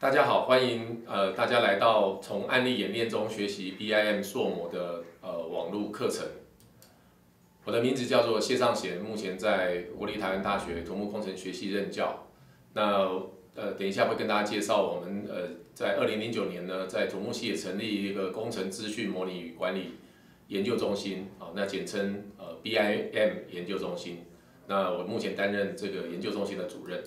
大家好，欢迎呃大家来到从案例演练中学习 BIM 硕模的呃网络课程。我的名字叫做谢尚贤，目前在国立台湾大学土木工程学系任教。那呃等一下会跟大家介绍我们呃在二零零九年呢，在土木系也成立一个工程资讯模拟与管理研究中心啊，那简称呃 BIM 研究中心。那我目前担任这个研究中心的主任。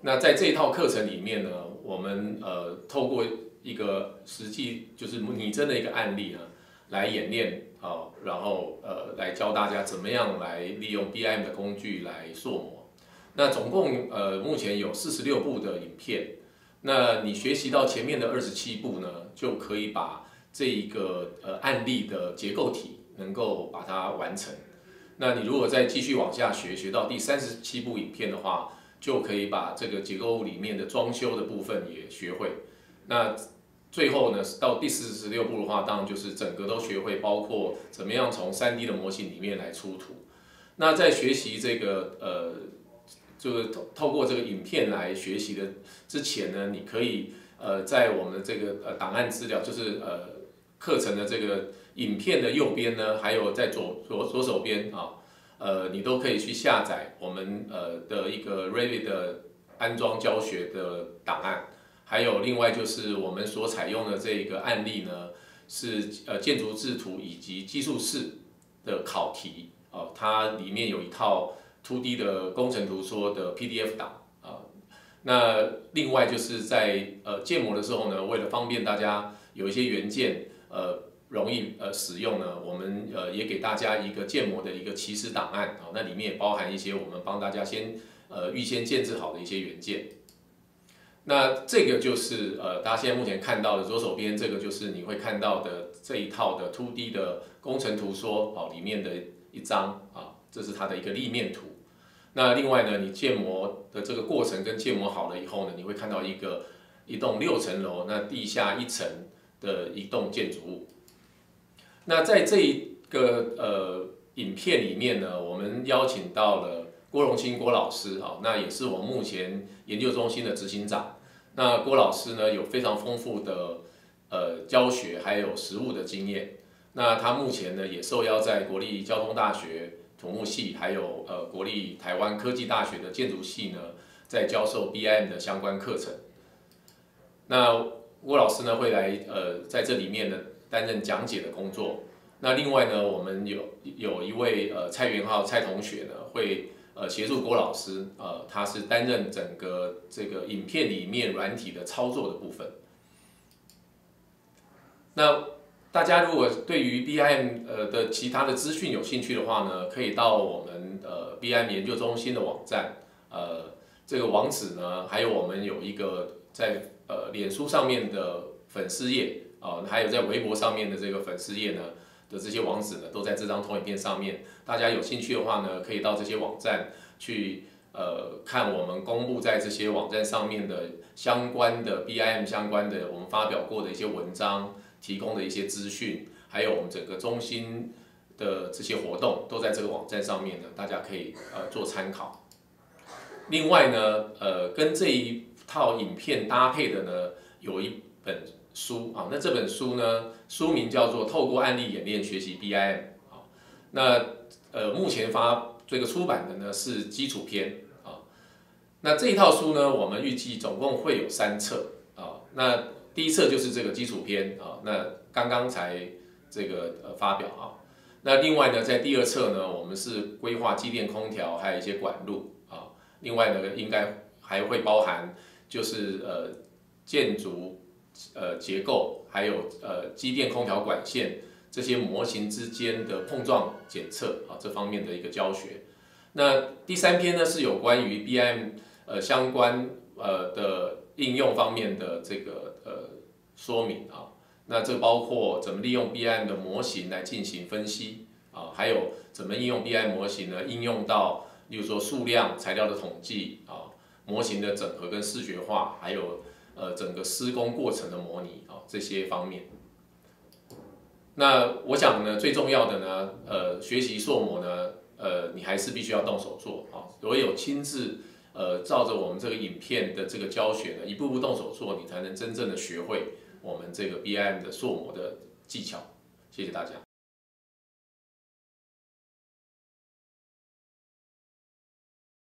那在这一套课程里面呢，我们呃透过一个实际就是拟真的一个案例啊，来演练啊，然后呃来教大家怎么样来利用 BIM 的工具来塑模。那总共呃目前有四十六部的影片，那你学习到前面的二十七部呢，就可以把这一个呃案例的结构体能够把它完成。那你如果再继续往下学，学到第三十七部影片的话，就可以把这个结构物里面的装修的部分也学会。那最后呢，到第四十六步的话，当然就是整个都学会，包括怎么样从三 D 的模型里面来出图。那在学习这个呃，就是透透过这个影片来学习的之前呢，你可以呃在我们这个呃档案资料，就是呃课程的这个影片的右边呢，还有在左左左手边啊。呃，你都可以去下载我们呃的一个 Revit 的安装教学的档案，还有另外就是我们所采用的这个案例呢，是呃建筑制图以及技术式的考题哦，它里面有一套 2D 的工程图说的 PDF 档啊，那另外就是在呃建模的时候呢，为了方便大家有一些元件呃。容易呃使用呢，我们呃也给大家一个建模的一个起始档案啊，那里面也包含一些我们帮大家先呃预先建制好的一些元件。那这个就是呃大家现在目前看到的左手边这个就是你会看到的这一套的 2D 的工程图说哦里面的一张啊，这是它的一个立面图。那另外呢，你建模的这个过程跟建模好了以后呢，你会看到一个一栋六层楼，那地下一层的一栋建筑物。那在这一个呃影片里面呢，我们邀请到了郭荣清郭老师啊，那也是我们目前研究中心的执行长。那郭老师呢有非常丰富的呃教学还有实务的经验。那他目前呢也受邀在国立交通大学土木系，还有呃国立台湾科技大学的建筑系呢，在教授 BIM 的相关课程。那郭老师呢会来呃在这里面呢。担任讲解的工作。那另外呢，我们有有一位呃蔡元浩蔡同学呢，会呃协助郭老师，呃，他是担任整个这个影片里面软体的操作的部分。那大家如果对于 BIM 呃的其他的资讯有兴趣的话呢，可以到我们呃 BIM 研究中心的网站，呃，这个网址呢，还有我们有一个在呃脸书上面的粉丝页。哦，还有在微博上面的这个粉丝页呢的这些网址呢，都在这张投影片上面。大家有兴趣的话呢，可以到这些网站去呃看我们公布在这些网站上面的相关的 BIM 相关的我们发表过的一些文章，提供的一些资讯，还有我们整个中心的这些活动都在这个网站上面呢，大家可以呃做参考。另外呢，呃，跟这一套影片搭配的呢，有一本。书啊，那这本书呢，书名叫做《透过案例演练学习 BIM》啊。那呃，目前发这个出版的呢是基础篇啊。那这一套书呢，我们预计总共会有三册啊。那第一册就是这个基础篇啊，那刚刚才这个呃发表啊。那另外呢，在第二册呢，我们是规划机电空调，还有一些管路啊。另外呢，应该还会包含就是呃建筑。呃，结构还有呃机电空调管线这些模型之间的碰撞检测啊，这方面的一个教学。那第三篇呢是有关于 BIM 呃相关呃的应用方面的这个呃说明啊。那这包括怎么利用 BIM 的模型来进行分析啊，还有怎么应用 BIM 模型呢应用到例如说数量、材料的统计啊，模型的整合跟视觉化，还有呃整个施工过程的模拟啊这些方面。那我想呢，最重要的呢，呃，学习塑模呢，呃，你还是必须要动手做啊，唯有亲自呃照着我们这个影片的这个教学呢，一步步动手做，你才能真正的学会我们这个 BIM 的塑模的技巧。谢谢大家。